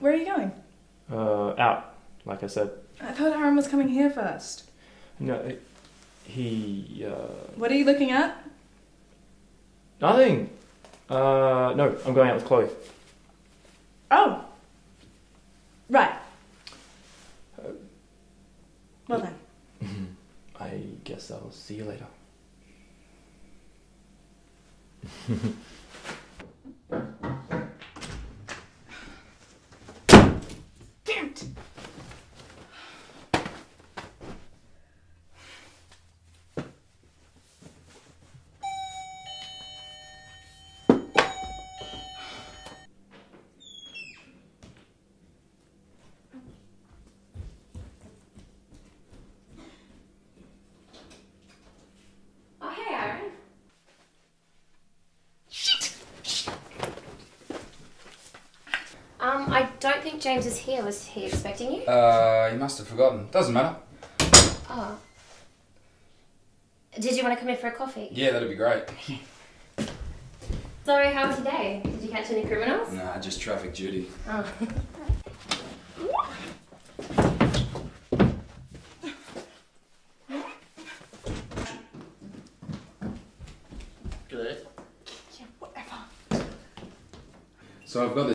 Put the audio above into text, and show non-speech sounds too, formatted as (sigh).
Where are you going? Uh, out, like I said. I thought Aaron was coming here first. No, he. Uh, What are you looking at? nothing. Uh, no, I'm going out with Chloe. Oh. Right. Well then. (laughs) I guess I'll see you later. (laughs) Damn it! Oh, hey, Aaron. Um, I don't think James is here. Was he expecting you? Uh, you must have forgotten. Doesn't matter. Oh. Did you want to come in for a coffee? Yeah, that'd be great. Sorry, how was your day? Did you catch any criminals? Nah, just traffic duty. Oh. So I've got